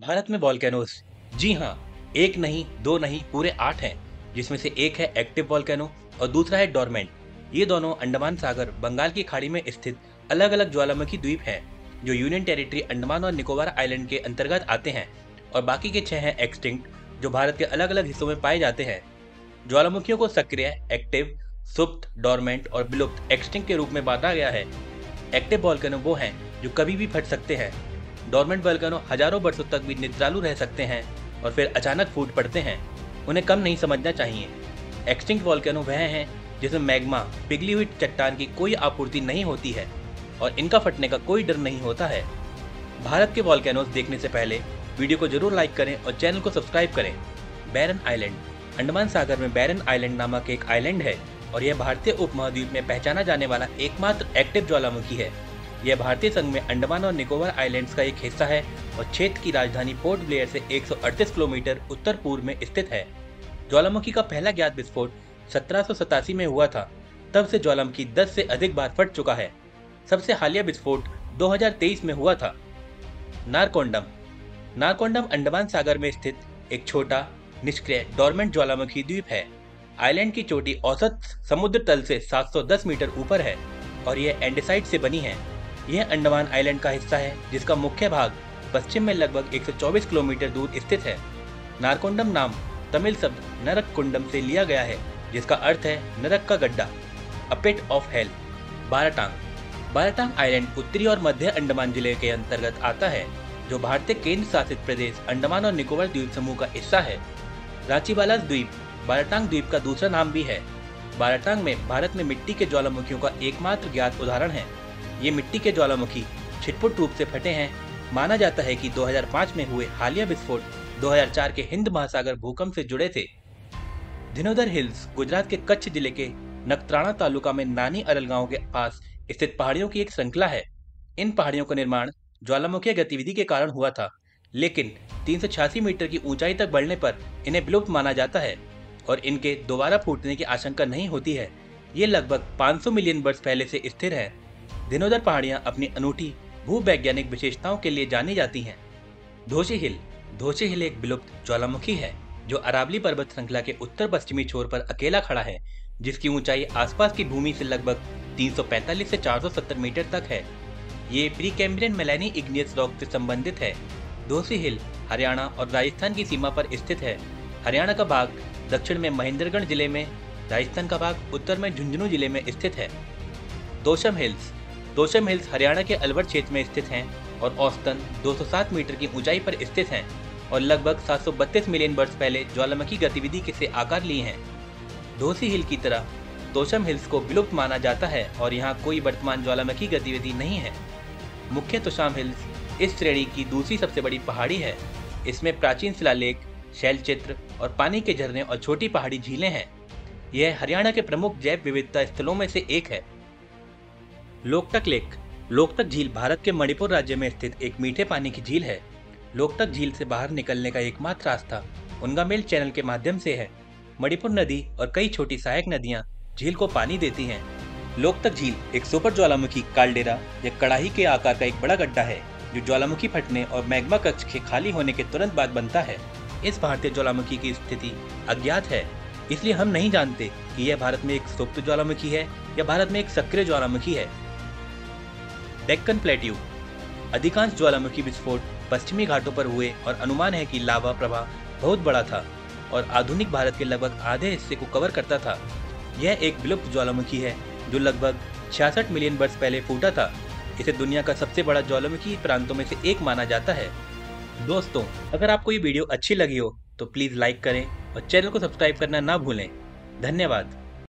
भारत में वॉल्केनोस जी हाँ एक नहीं, दो नहीं, पूरे आठ हैं, जिसमें से एक है एक्टिव वॉल्केनो और दूसरा है डोरमेंट ये दोनों अंडमान सागर, बंगाल की खाड़ी में स्थित अलग अलग ज्वालामुखी द्वीप हैं, जो यूनियन टेरिटरी अंडमान और निकोबार आइलैंड के अंतर्गत आते हैं और बाकी के छह हैं एक्सटिंक्ट जो भारत के अलग अलग हिस्सों में पाए जाते हैं। ज्वालामुखियों को सक्रिय एक्टिव सुप्त डॉर्मेंट और विलुप्त एक्सटिंक्ट के रूप में बांटा गया है। एक्टिव वॉल्केनो वो हैं, जो कभी भी फट सकते हैं। डॉर्मेंट वॉल्केनो हज़ारों वर्षों तक भी नित्रालु रह सकते हैं और फिर अचानक फूट पड़ते हैं। उन्हें कम नहीं समझना चाहिए। एक्सटिंक्ट वॉल्केनो वह हैं जिसमें मैग्मा, पिघली हुई चट्टान की कोई आपूर्ति नहीं होती है और इनका फटने का कोई डर नहीं होता है। भारत के वॉल्केनोस देखने से पहले वीडियो को ज़रूर लाइक करें और चैनल को सब्सक्राइब करें। बैरन आइलैंड, अंडमान सागर में बैरन आइलैंड नामक एक आइलैंड है और यह भारतीय उपमहाद्वीप में पहचाना जाने वाला एकमात्र एक्टिव ज्वालामुखी है। यह भारतीय संघ में अंडमान और निकोबार आइलैंड्स का एक हिस्सा है और क्षेत्र की राजधानी पोर्ट ब्लेयर से एक सौ अड़तीस किलोमीटर उत्तर पूर्व में स्थित है। ज्वालामुखी का पहला ज्ञात विस्फोट सत्रह सौ सतासी में हुआ था। तब से ज्वालामुखी 10 से अधिक बार फट चुका है। सबसे हालिया विस्फोट 2023 में हुआ था। नारकोंडम। नारकोंडम अंडमान सागर में स्थित एक छोटा, निष्क्रिय, डॉर्मेंट ज्वालामुखी द्वीप है। आइलैंड की चोटी औसत समुद्र तल से 710 मीटर ऊपर है और यह एंडेसाइट से बनी है। यह अंडमान आइलैंड का हिस्सा है, जिसका मुख्य भाग पश्चिम में लगभग 124 किलोमीटर दूर स्थित है। नारकोंडम नाम तमिल शब्द नरक कुंडम से लिया गया है, जिसका अर्थ है नरक का गड्ढा a pit of hell Baratang. Baratang island उत्तरी और मध्य अंडमान ज़िले के अंतर्गत आता है, जो भारतीय केंद्र शासित प्रदेश अंडमान और निकोबार द्वीप समूह का हिस्सा है। रांचीवालास द्वीप, बाराटांग द्वीप का दूसरा नाम भी है। बाराटांग में भारत में मिट्टी के ज्वालामुखियों का एकमात्र ज्ञात उदाहरण है। ये मिट्टी के ज्वालामुखी छिटपुट रूप से फटे हैं। माना जाता है कि 2005 में हुए हालिया विस्फोट 2004 के हिंद महासागर भूकंप से जुड़े थे। दिनोदर हिल्स गुजरात के कच्छ ज़िले के नक्त्राणा तालुका में नानी अरल गाँव के पास स्थित पहाड़ियों की एक श्रृंखला है। इन पहाड़ियों का निर्माण ज्वालामुखी गतिविधि के कारण हुआ था, लेकिन तीन सौ छियासी मीटर की ऊंचाई तक बढ़ने पर इन्हें विलुप्त माना जाता है और इनके दोबारा फूटने की आशंका नहीं होती है। ये लगभग 500 मिलियन वर्ष पहले से स्थिर है। दिनोदर पहाड़ियाँ अपनी अनूठी, भूवैज्ञानिक विशेषताओं के लिए जानी जाती हैं। धोशी हिल धोशी हिल एक विलुप्त ज्वालामुखी है, जो अरावली पर्वत श्रृंखला के उत्तर पश्चिमी छोर पर अकेला खड़ा है, जिसकी ऊंचाई आसपास की भूमि से लगभग 345 से 470 मीटर तक है। ये Precambrian Melanie igneous rock से संबंधित है। दोसी हिल हरियाणा और राजस्थान की सीमा पर स्थित है। हरियाणा का भाग दक्षिण में महेंद्रगढ़ ज़िले में, राजस्थान का भाग उत्तर में झुंझुनू ज़िले में स्थित है। दोशम हिल्स दोशम हिल्स हरियाणा के अलवर क्षेत्र में स्थित हैं और औसतन 207 मीटर की ऊंचाई पर स्थित हैं और लगभग 732 मिलियन वर्ष पहले ज्वालामुखी गतिविधि के से आकार लिए हैं। दोसी हिल की तरह दोशम हिल्स को विलुप्त माना जाता है और यहाँ कोई वर्तमान ज्वालामुखी गतिविधि नहीं है। मुख्य तोशाम हिल्स इस श्रेणी की दूसरी सबसे बड़ी पहाड़ी है। इसमें प्राचीन शिलालेख शैल चित्र और पानी के झरने और छोटी पहाड़ी झीलें हैं। यह हरियाणा के प्रमुख जैव विविधता स्थलों में से एक है। लोकटक लेक लोकतक झील भारत के मणिपुर राज्य में स्थित एक मीठे पानी की झील है। लोकतक झील से बाहर निकलने का एकमात्र रास्ता उनका मेल चैनल के माध्यम से है। मणिपुर नदी और कई छोटी सहायक नदियाँ झील को पानी देती हैं। लोकतक झील एक सुपर ज्वालामुखी कालडेरा या कड़ाही के आकार का एक बड़ा गड्ढा है, जो ज्वालामुखी फटने और मैग्मा कक्ष के खाली होने के तुरंत बाद बनता है। इस भारतीय ज्वालामुखी की स्थिति अज्ञात है, इसलिए हम नहीं जानते कि यह भारत में एक सुप्त ज्वालामुखी है या भारत में एक सक्रिय ज्वालामुखी है। डेक्कन प्लेट्यू। अधिकांश ज्वालामुखी विस्फोट पश्चिमी घाटों पर हुए और अनुमान है कि लावा प्रवाह बहुत बड़ा था और आधुनिक भारत के लगभग आधे हिस्से को कवर करता था। यह एक विलुप्त ज्वालामुखी है, जो लगभग छियासठ मिलियन वर्ष पहले फूटा था। इसे दुनिया का सबसे बड़ा ज्वालामुखी प्रांतों में से एक माना जाता है। दोस्तों, अगर आपको ये वीडियो अच्छी लगी हो तो प्लीज़ लाइक करें और चैनल को सब्सक्राइब करना ना भूलें। धन्यवाद।